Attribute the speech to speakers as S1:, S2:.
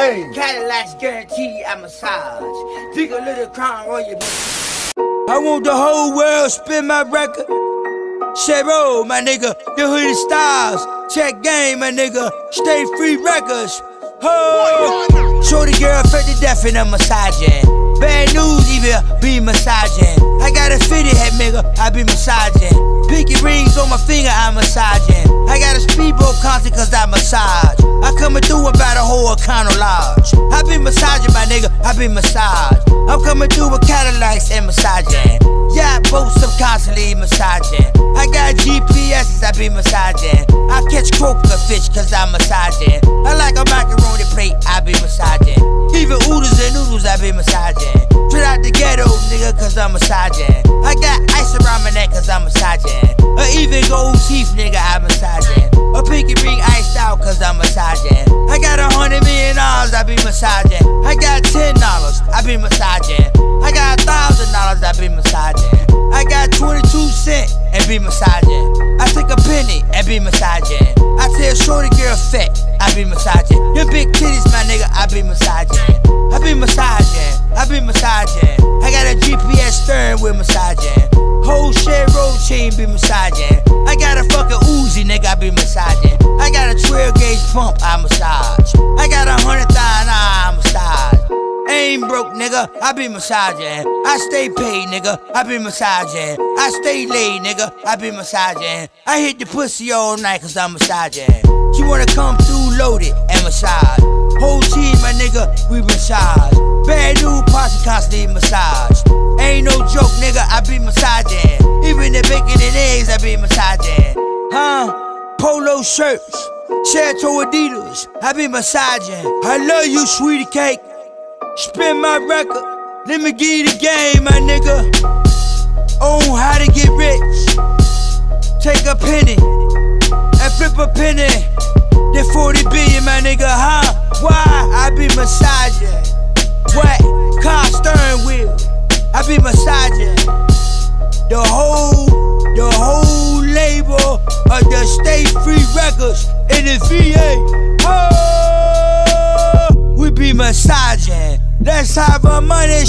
S1: Hey.
S2: Cadillacs guarantee I massage. Dig a little crown royal.
S3: I want the whole world spin my record. Chevro, my nigga, the hooded stars. Check game, my nigga. Stay free records. Ho! Shorty girl, fed to death in a massaging. Bad news, even be massaging. I got a fitted head, nigga, I be massaging. Pinky rings on my finger, I'm massaging. I got a speedboat concert cause I massage. I coming through about a whole Econo Lodge. I be massaging, my nigga, I be massage. I'm coming through with Cadillacs and massaging. Yeah, boats, I'm constantly massaging. I got GPSs, I be massaging. I catch croaker fish cause I'm massaging. I like a macaroni plate, I be massaging. Even oodles and noodles, I be massaging. Straight out the ghetto, nigga, cause I'm massaging. I got ice around my neck cause I'm massaging. Or even gold be massaging. I got a thousand dollars, I be massaging. I got 22 cent and be massaging. I take a penny and be massaging. I tell shorty girl fat, I be massaging. Your big titties, my nigga, I be massaging. I be massaging, I be massaging. I got a GPS stern with massaging. Whole shit road chain be massaging. I got a fucking Uzi, nigga, I be massaging. I got a 12 gauge pump, I massage. Ain't broke, nigga, I be massaging. I stay paid, nigga, I be massaging. I stay laid, nigga, I be massaging. I hit the pussy all night cause I'm massaging. She wanna come through loaded and massage. Whole team, my nigga, we massage. Bad new posse constantly massage. Ain't no joke, nigga, I be massaging. Even the bacon and eggs, I be massaging. Huh? Polo shirts, Chateau Adidas, I be massaging. I love you, sweetie cake. Spin my record, let me give you the game, my nigga. On how to get rich. Take a penny and flip a penny. Then 40 billion, my nigga, huh? Why? I be massaging. What? Car steering wheel. I be massaging. The whole, the whole label of the State Free Records in the VA. Oh, we